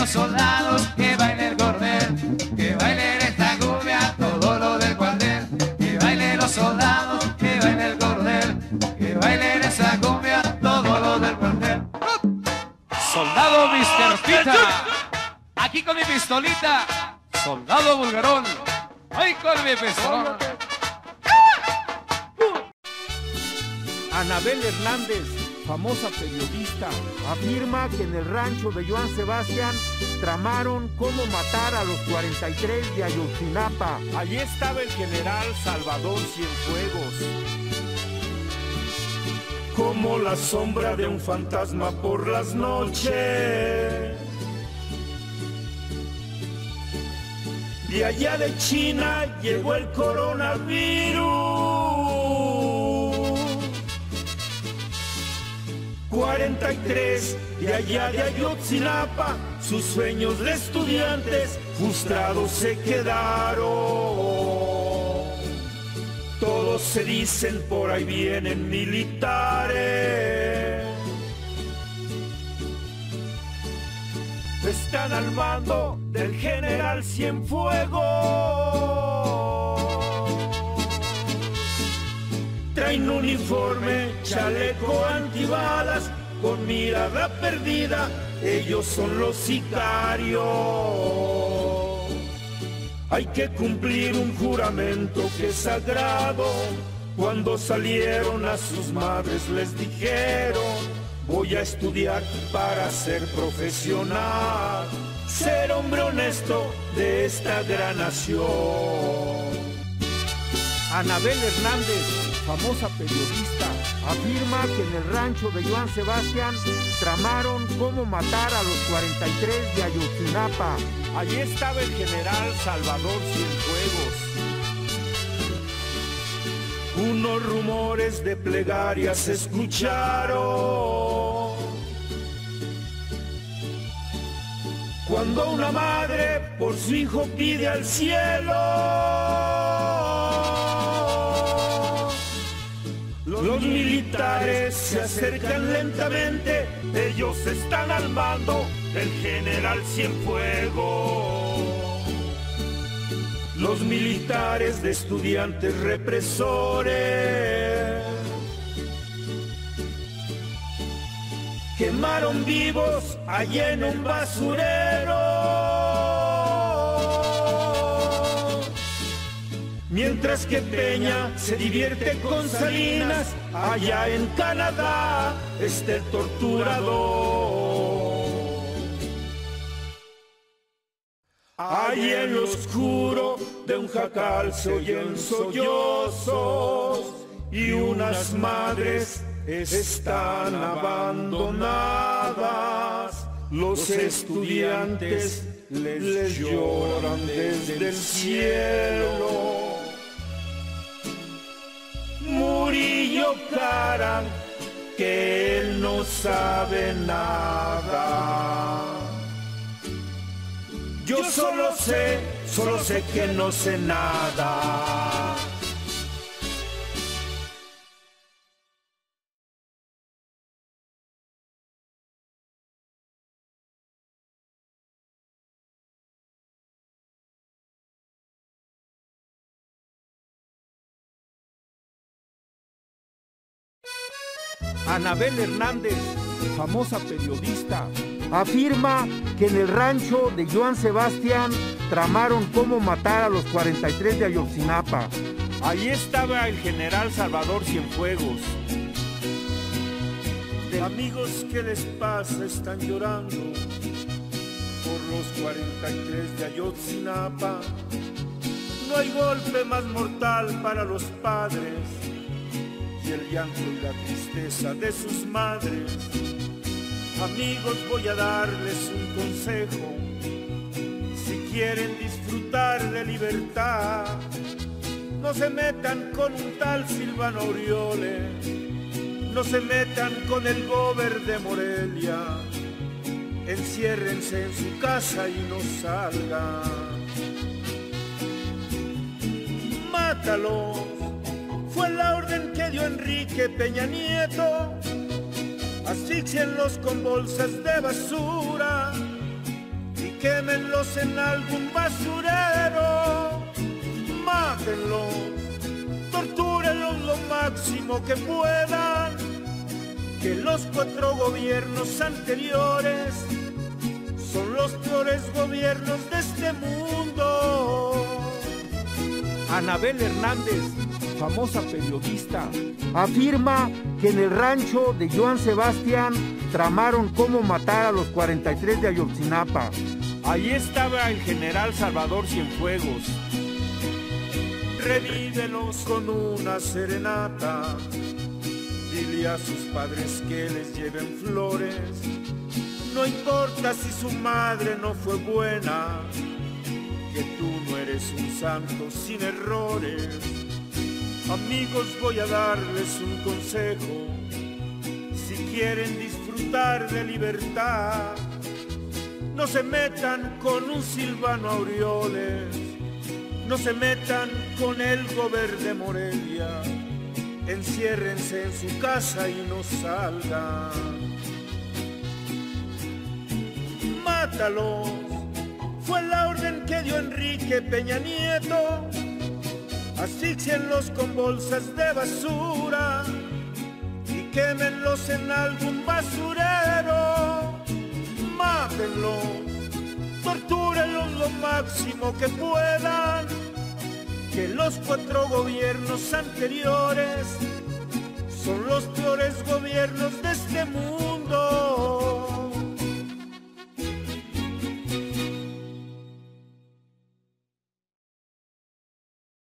los soldados, que baile el cordel, que baile esta cumbia, todo lo del cuartel, que baile los soldados, que baile el cordel, que baile esa cumbia, todo lo del cuartel. Soldado Mr. Pita, aquí con mi pistolita, soldado vulgarón, hoy con mi pistolón. Anabel Hernández famosa periodista, afirma que en el rancho de Joan Sebastián tramaron cómo matar a los 43 de Ayotzinapa. Allí estaba el general Salvador Cienfuegos. Como la sombra de un fantasma por las noches. De allá de China llegó el coronavirus. 43 de allá de Ayotzinapa, sus sueños de estudiantes frustrados se quedaron. Todos se dicen por ahí vienen militares. Están al mando del general Cienfuegos. traen uniforme, chaleco antibalas, con mirada perdida, ellos son los sicarios. Hay que cumplir un juramento que es sagrado. Cuando salieron a sus madres les dijeron, voy a estudiar para ser profesional, ser hombre honesto de esta gran nación. Anabel Hernández, famosa periodista, afirma que en el rancho de Joan Sebastián tramaron cómo matar a los 43 de Ayotzinapa. Allí estaba el general Salvador Cienfuegos. Unos rumores de plegarias se escucharon. Cuando una madre por su hijo pide al cielo. Los militares se acercan lentamente, ellos están al mando del general Cienfuegos. Los militares de estudiantes represores quemaron vivos allá en un basurero. Mientras que Peña se divierte con Salinas, allá en Canadá está el torturador. Allí en lo oscuro de un jacal se oyen sollozos y unas madres están abandonadas. Los estudiantes les lloran desde el cielo. Murillo cara que él no sabe nada. Yo solo sé, solo sé que no sé nada. Anabel Hernández, famosa periodista, afirma que en el rancho de Joan Sebastián tramaron cómo matar a los 43 de Ayotzinapa. Allí estaba el general Salvador Cienfuegos. Amigos, ¿qué les pasa? Están llorando por los 43 de Ayotzinapa. No hay golpe más mortal para los padres el llanto y la tristeza de sus madres. Amigos, voy a darles un consejo. Si quieren disfrutar de libertad, no se metan con un tal Silvano Orioles, no se metan con el gober de Morelia. Enciérrense en su casa y no salgan. Mátalo fue la orden Enrique Peña Nieto. Asfixienlos con bolsas de basura y quémenlos en algún basurero. Mátenlos, tortúrenlos lo máximo que puedan. Que los cuatro gobiernos anteriores son los peores gobiernos de este mundo. Anabel Hernández, famosa periodista, afirma que en el rancho de Joan Sebastián tramaron cómo matar a los 43 de Ayotzinapa. Allí estaba el general Salvador Cienfuegos. Revívelos con una serenata. Dile a sus padres que les lleven flores. No importa si su madre no fue buena, que tú no eres un santo sin errores. Amigos, voy a darles un consejo. Si quieren disfrutar de libertad, no se metan con un Silvano Aureoles, no se metan con el gober de Morelia, enciérrense en su casa y no salgan. Mátalos, fue la orden que dio Enrique Peña Nieto, asfixienlos con bolsas de basura y quémenlos en algún basurero mátenlos, tortúrenlos lo máximo que puedan, que los cuatro gobiernos anteriores son los peores gobiernos de este mundo.